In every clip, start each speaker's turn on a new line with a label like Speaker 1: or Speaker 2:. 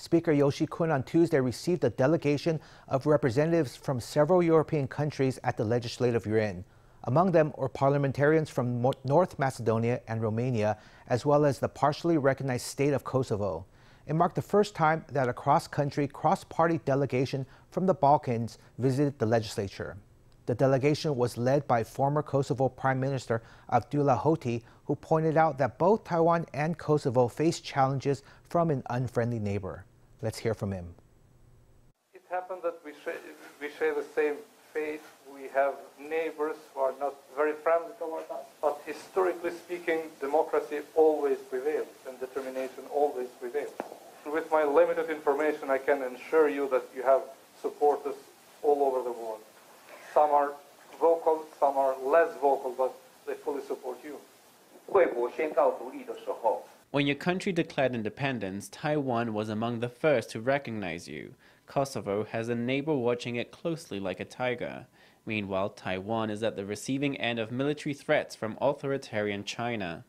Speaker 1: Speaker You Si-kun on Tuesday received a delegation of representatives from several European countries at the Legislative Yuan. Among them were parliamentarians from North Macedonia and Romania, as well as the partially recognized state of Kosovo. It marked the first time that a cross-country, cross-party delegation from the Balkans visited the legislature. The delegation was led by former Kosovo Prime Minister Avdullah Hoti, who pointed out that both Taiwan and Kosovo face challenges from an unfriendly neighbor. Let's hear from him.
Speaker 2: It happened that we share, we share the same faith. We have neighbors who are not very friendly toward us. But historically speaking, democracy always prevails and determination always prevails. With my limited information, I can assure you that you have supporters all over the world. Some are vocal, some are less vocal, but they fully support you.
Speaker 3: When your country declared independence, Taiwan was among the first to recognize you. Kosovo has a neighbor watching it closely like a tiger. Meanwhile, Taiwan is at the receiving end of military threats from authoritarian China.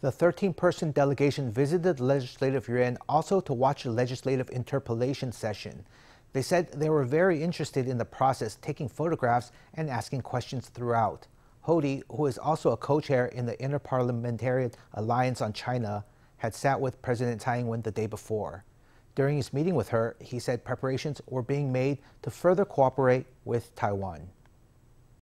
Speaker 1: The 13-person delegation visited the Legislative Yuan also to watch a legislative interpellation session. They said they were very interested in the process, taking photographs and asking questions throughout. Hoti, who is also a co-chair in the Interparliamentary Alliance on China, had sat with President Tsai Ing-wen the day before. During his meeting with her, he said preparations were being made to further cooperate with Taiwan.